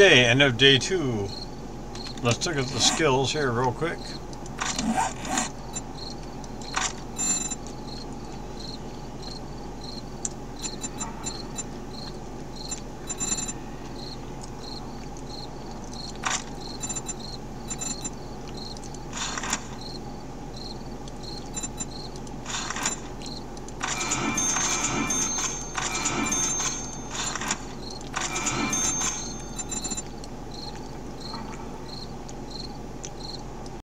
Okay, end of day two. Let's look at the skills here real quick.